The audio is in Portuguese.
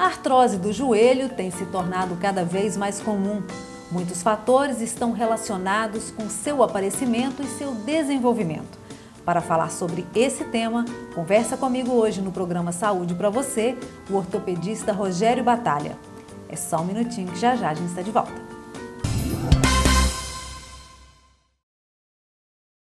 A artrose do joelho tem se tornado cada vez mais comum. Muitos fatores estão relacionados com seu aparecimento e seu desenvolvimento. Para falar sobre esse tema, conversa comigo hoje no programa Saúde para você, o ortopedista Rogério Batalha. É só um minutinho que já já a gente está de volta.